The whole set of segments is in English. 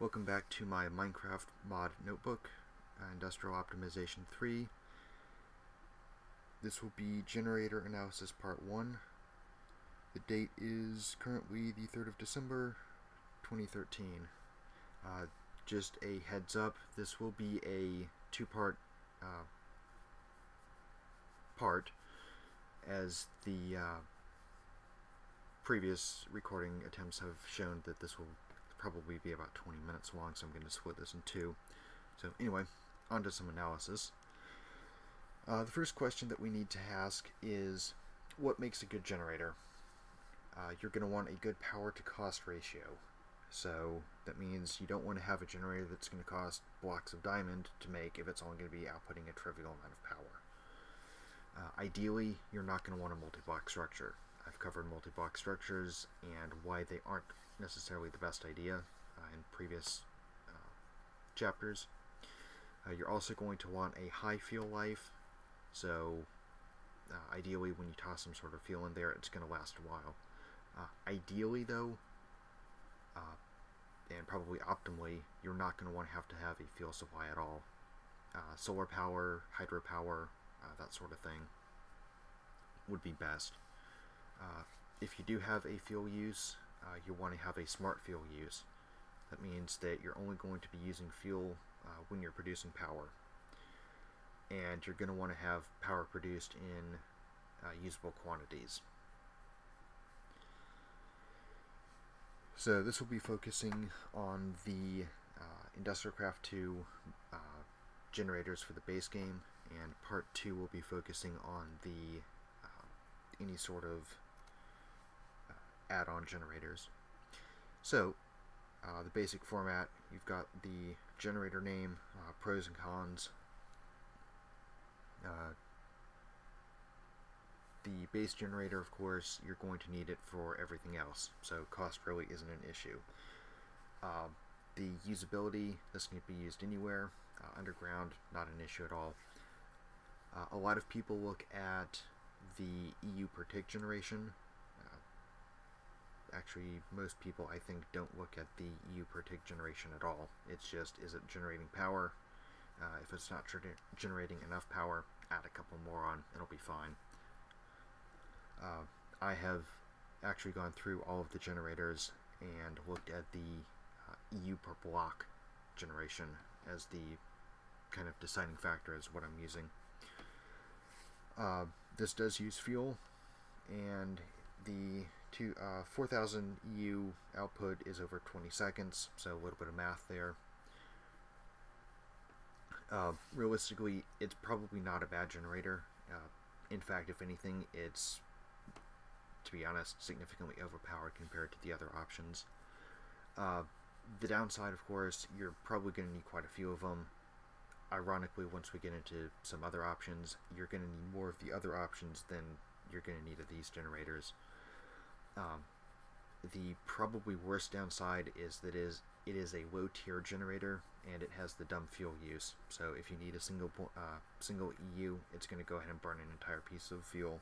Welcome back to my Minecraft mod notebook, uh, Industrial Optimization 3. This will be Generator Analysis Part 1. The date is currently the 3rd of December 2013. Uh, just a heads up, this will be a two-part uh, part as the uh, previous recording attempts have shown that this will probably be about 20 minutes long, so I'm going to split this in two. So anyway, on to some analysis. Uh, the first question that we need to ask is, what makes a good generator? Uh, you're going to want a good power to cost ratio. So that means you don't want to have a generator that's going to cost blocks of diamond to make if it's only going to be outputting a trivial amount of power. Uh, ideally, you're not going to want a multi-block structure. I've covered multi-block structures and why they aren't necessarily the best idea uh, in previous uh, chapters. Uh, you're also going to want a high fuel life, so uh, ideally when you toss some sort of fuel in there, it's going to last a while. Uh, ideally, though, uh, and probably optimally, you're not going to want to have to have a fuel supply at all. solar power, hydropower, that sort of thing would be best. Uh, if you do have a fuel use, uh, you want to have a smart fuel use. That means that you're only going to be using fuel uh, when you're producing power. And you're going to want to have power produced in uh, usable quantities. So this will be focusing on the uh, Industrial Craft 2 uh, generators for the base game, and part 2 will be focusing on the any sort of add-on generators. So, uh, the basic format, you've got the generator name, uh, pros and cons, uh, the base generator, of course, you're going to need it for everything else, so cost really isn't an issue. Uh, the usability, this can be used anywhere, uh, underground, not an issue at all. Uh, a lot of people look at the EU per tick generation actually most people I think don't look at the EU per tick generation at all. It's just is it generating power? Uh, if it's not generating enough power, add a couple more on, it'll be fine. Uh, I have actually gone through all of the generators and looked at the uh, EU per block generation as the kind of deciding factor as what I'm using. Uh, this does use fuel and the to uh, 4000 U output is over 20 seconds, so a little bit of math there. Uh, realistically, it's probably not a bad generator. Uh, in fact, if anything, it's, to be honest, significantly overpowered compared to the other options. Uh, the downside, of course, you're probably going to need quite a few of them. Ironically, once we get into some other options, you're going to need more of the other options than you're going to need of these generators. Um, the probably worst downside is that is it is a low tier generator and it has the dumb fuel use. So if you need a single uh, single EU, it's going to go ahead and burn an entire piece of fuel.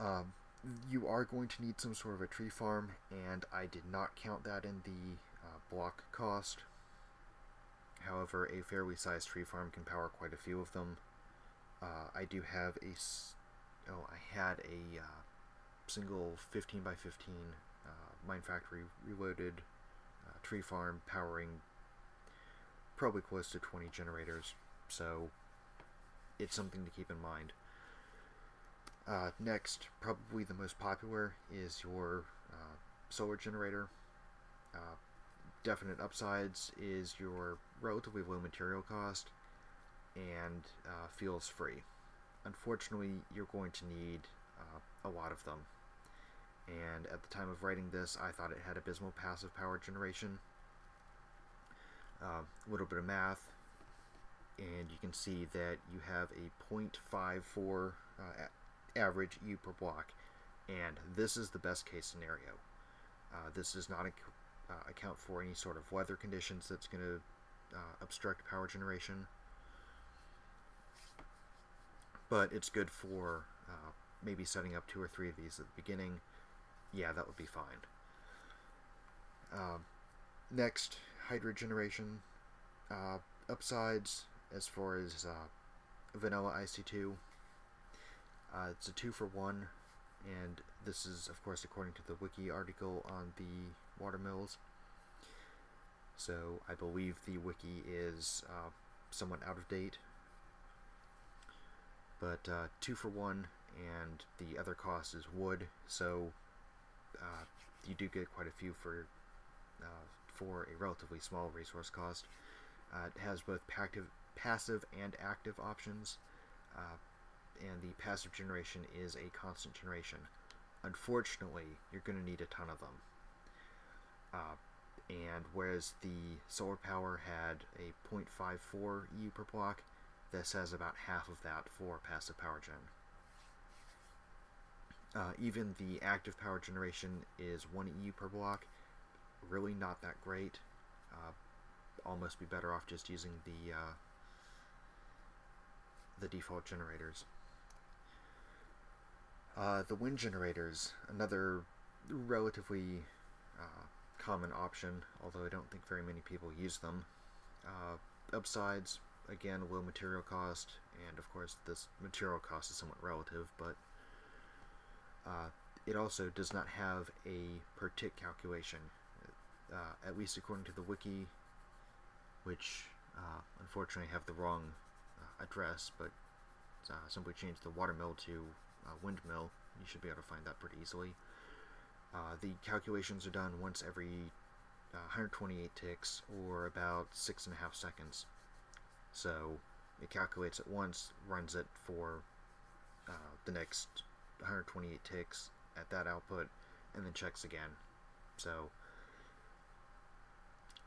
Um, you are going to need some sort of a tree farm, and I did not count that in the uh, block cost. However, a fairly sized tree farm can power quite a few of them. Uh, I do have a. Oh, I had a uh, single 15 by 15 uh, MineFactory Reloaded uh, tree farm powering probably close to 20 generators, so it's something to keep in mind. Uh, next, probably the most popular is your uh, solar generator. Uh, definite upsides is your relatively low material cost and uh, feels free. Unfortunately, you're going to need uh, a lot of them and at the time of writing this I thought it had abysmal passive power generation. A uh, little bit of math. And you can see that you have a 0.54 uh, average U per block. And this is the best case scenario. Uh, this does not ac uh, account for any sort of weather conditions that's going to uh, obstruct power generation. But it's good for uh, maybe setting up two or three of these at the beginning yeah, that would be fine. Um, next, Hydro generation. Uh, upsides, as far as uh, vanilla IC2, uh, it's a two for one, and this is, of course, according to the wiki article on the water mills. So I believe the wiki is uh, somewhat out of date. But uh, two for one, and the other cost is wood, so uh, you do get quite a few for uh, for a relatively small resource cost. Uh, it has both passive, passive and active options, uh, and the passive generation is a constant generation. Unfortunately, you're going to need a ton of them. Uh, and whereas the solar power had a 0.54 EU per block, this has about half of that for passive power gen. Uh, even the active power generation is 1 EU per block, really not that great. Uh, almost be better off just using the uh, the default generators. Uh, the wind generators, another relatively uh, common option, although I don't think very many people use them. Upsides, again, low material cost, and of course this material cost is somewhat relative, but uh, it also does not have a per tick calculation, uh, at least according to the wiki, which uh, unfortunately have the wrong uh, address, but uh, simply change the watermill to windmill. You should be able to find that pretty easily. The calculations are done once every uh, 128 ticks or about six and a half seconds. So it calculates it once, runs it for uh, the next 128 ticks at that output, and then checks again. So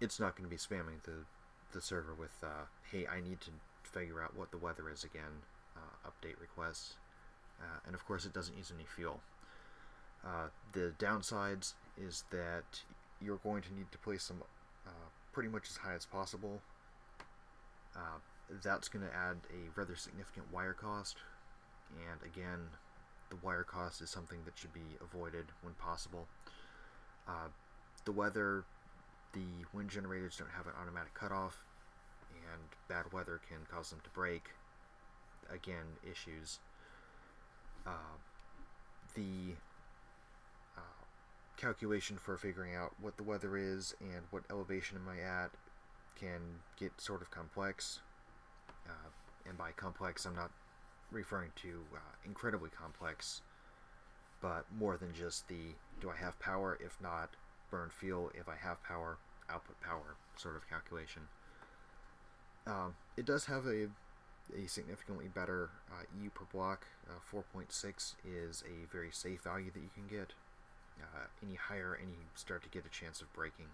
it's not going to be spamming the the server with, uh, "Hey, I need to figure out what the weather is again." Uh, update requests, uh, and of course, it doesn't use any fuel. Uh, the downsides is that you're going to need to place them uh, pretty much as high as possible. Uh, that's going to add a rather significant wire cost, and again, the wire cost is something that should be avoided when possible. Uh, the weather, the wind generators don't have an automatic cutoff, and bad weather can cause them to break. Again, issues. Uh, the calculation for figuring out what the weather is and what elevation am I at can get sort of complex. Uh, and by complex, I'm not referring to uh, incredibly complex, but more than just the do I have power? If not, burn fuel. If I have power, output power sort of calculation. Um, it does have a, a significantly better uh, EU per block. Uh, 4.6 is a very safe value that you can get uh, any higher and you start to get a chance of breaking.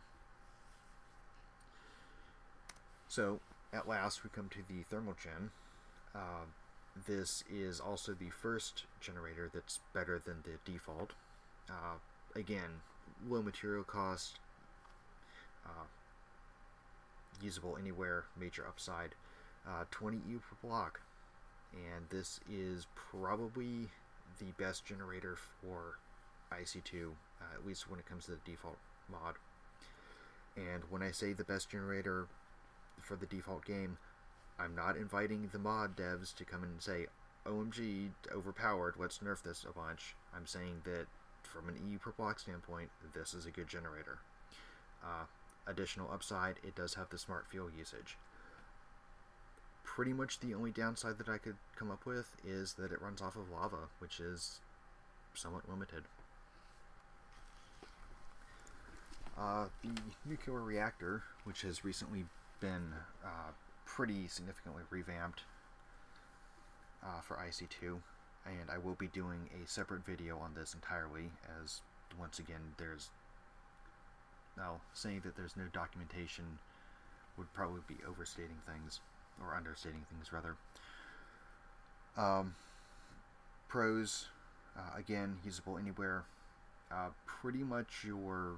So at last we come to the thermal gen. This is also the first generator that's better than the default. Uh, again, low material cost, uh, usable anywhere, major upside, uh, 20 EU per block. And this is probably the best generator for IC2, uh, at least when it comes to the default mod. And when I say the best generator for the default game, I'm not inviting the mod devs to come in and say, OMG, overpowered, let's nerf this a bunch. I'm saying that from an EU per block standpoint, this is a good generator. Uh, additional upside, it does have the smart fuel usage. Pretty much the only downside that I could come up with is that it runs off of lava, which is somewhat limited. Uh, the nuclear reactor, which has recently been uh, pretty significantly revamped uh, for IC2, and I will be doing a separate video on this entirely, as once again, there's, well, saying that there's no documentation would probably be overstating things, or understating things, rather. Um, pros, uh, again, usable anywhere. Uh, pretty much you're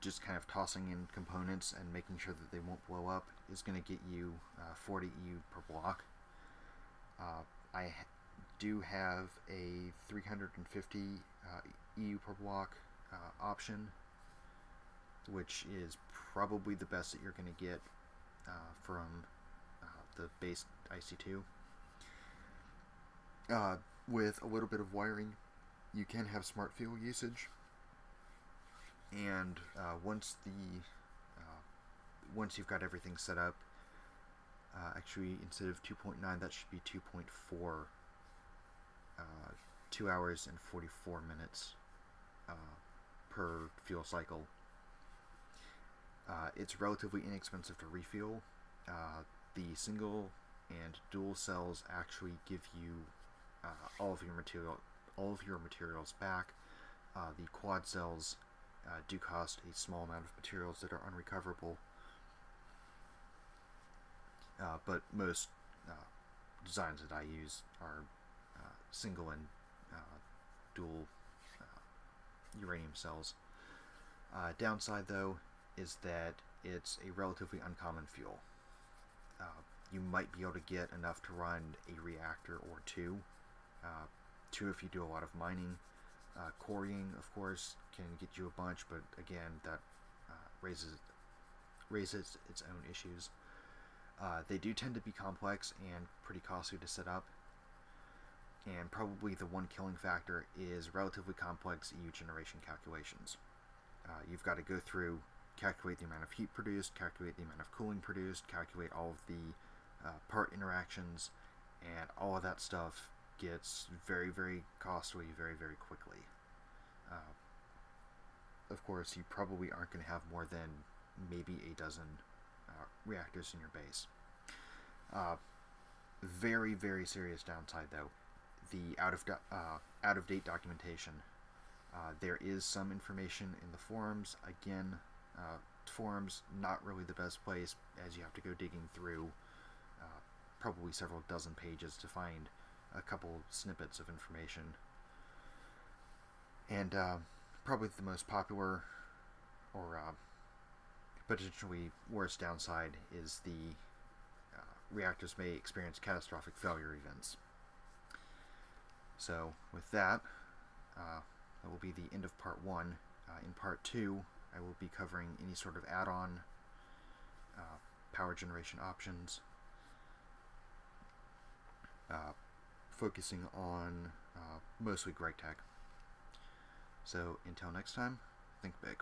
just kind of tossing in components and making sure that they won't blow up is going to get you uh, 40 EU per block. Uh, I do have a 350 uh, EU per block uh, option, which is probably the best that you're going to get uh, from the base IC2. Uh, with a little bit of wiring, you can have smart fuel usage. And uh, once the once you've got everything set up, uh, actually instead of 2.9, that should be 2.4. two hours and 44 minutes per fuel cycle. Uh, it's relatively inexpensive to refuel. Uh, the single and dual cells actually give you uh, all of your material, all of your materials back. Uh, the quad cells uh, do cost a small amount of materials that are unrecoverable, uh, but most designs that I use are single and dual uranium cells. Uh, downside, though, is that it's a relatively uncommon fuel. Uh, you might be able to get enough to run a reactor or two. Uh, two if you do a lot of mining. Uh, quarrying, of course, can get you a bunch, but again, that uh, raises raises its own issues. Uh, they do tend to be complex and pretty costly to set up and probably the one killing factor is relatively complex EU generation calculations. Uh, you've got to go through, calculate the amount of heat produced, calculate the amount of cooling produced, calculate all of the uh, part interactions, and all of that stuff gets very, very costly very, very quickly. Uh, of course, you probably aren't going to have more than maybe a dozen reactors in your base. Uh, very, very serious downside, though the out of uh, out of date documentation. Uh, there is some information in the forums. Again, uh, forums not really the best place as you have to go digging through uh, probably several dozen pages to find a couple snippets of information. And uh, probably the most popular or potentially worst downside is the reactors may experience catastrophic failure events. So with that, uh, that will be the end of part one. Uh, in part two, I will be covering any sort of add-on uh, power generation options, uh, focusing on uh, mostly GregTech. So until next time, think big.